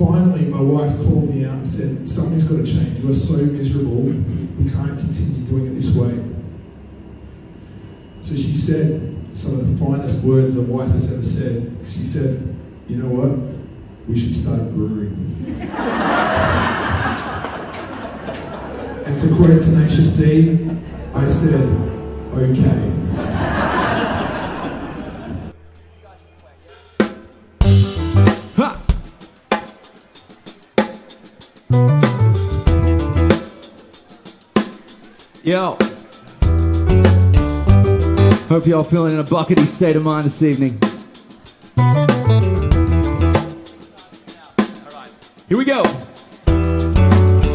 finally, my wife called me out and said, Something's got to change. You are so miserable. We can't continue doing it this way. So she said some of the finest words a wife has ever said. She said, You know what? We should start a brewery. and to quote Tenacious D, I said, Okay. Yo. Hope y'all feeling in a Bucketty state of mind this evening. Here we go.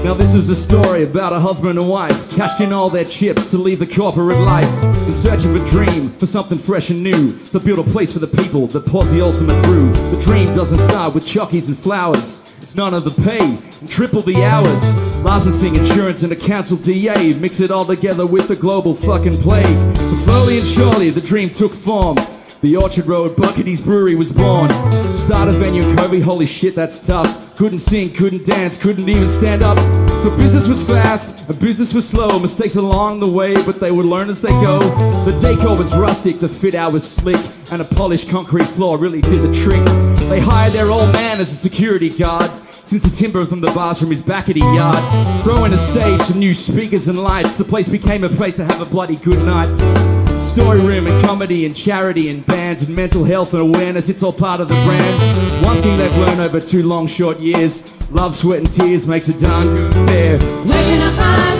Now this is a story about a husband and wife cashed in all their chips to leave the corporate life in search of a dream for something fresh and new to build a place for the people that pours the ultimate brew. The dream doesn't start with chockies and flowers. It's none of the pay triple the hours. Licensing, insurance, and a council DA mix it all together with the global fucking plague. But slowly and surely the dream took form. The Orchard Road Bucketty's Brewery was born. Start a venue in COVID, holy shit, that's tough. Couldn't sing, couldn't dance, couldn't even stand up. So business was fast, and business was slow. Mistakes along the way, but they would learn as they go. The decor was rustic, the fit out was slick, and a polished concrete floor really did the trick. They hired their old man as a security guard. Since the timber from the bars from his back at yard, throw in a stage, some new speakers and lights. The place became a place to have a bloody good night. Story room and comedy and charity and bands and mental health and awareness, it's all part of the brand. One thing they've learned over two long, short years love, sweat, and tears makes a darn good pair. Making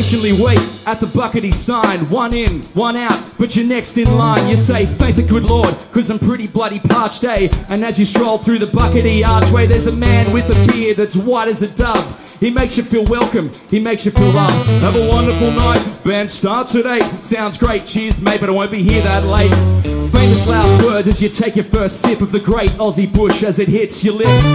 patiently wait at the Bucketty sign, one in, one out, but you're next in line. You say, Thank the good Lord, cause I'm pretty bloody parched, eh? And as you stroll through the Bucketty archway, there's a man with a beard that's white as a dove. He makes you feel welcome, he makes you feel loved. Have a wonderful night, band starts at 8. Sounds great, cheers, mate, but I won't be here that late. Famous last words as you take your first sip of the great Aussie bush as it hits your lips.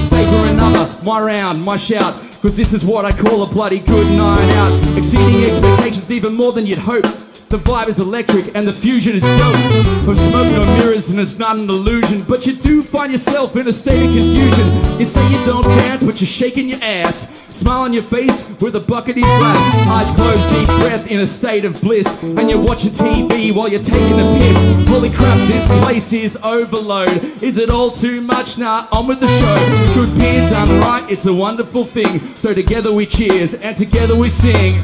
Stay for another, my round, my shout. Cause this is what I call a bloody good night out. Exceeding expectations even more than you'd hope. The vibe is electric and the fusion is dope. Of smoke, no mirrors, and it's not an illusion. But you do find yourself in a state of confusion. You say you don't dance, but you're shaking your ass. Smile on your face with a Bucketty's glass. Eyes closed, deep breath in a state of bliss. And you're watching TV while you're taking a piss. Holy crap, this place is overload. Is it all too much? Nah, on with the show. Good beer done right, it's a wonderful thing. So together we cheers and together we sing.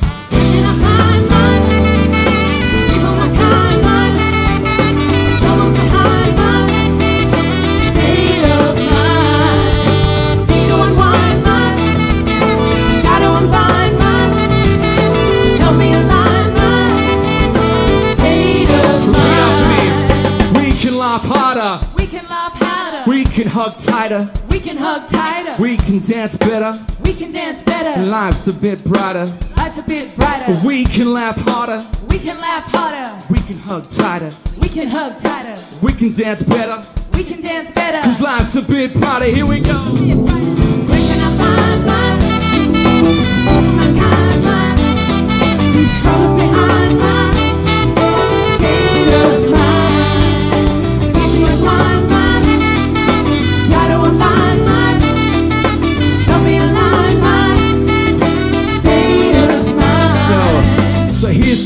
Can laugh harder. We can hug tighter. We can hug tighter. We can dance better. We can dance better. Life's a bit brighter. Life's a bit brighter. We can laugh harder. We can laugh harder. We can hug tighter. We can hug tighter. We can dance better. We can dance better. Cause life's a bit brighter. Here we go.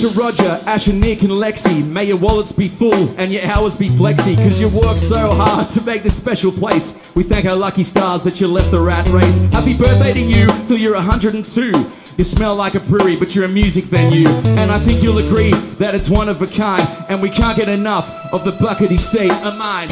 To Roger, Ash, and Nick, and Lexi. May your wallets be full and your hours be flexy. Cause you work so hard to make this special place. We thank our lucky stars that you left the rat race. Happy birthday to you till you're 102. You smell like a brewery, but you're a music venue. And I think you'll agree that it's one of a kind. And we can't get enough of the Bucketty state of mind.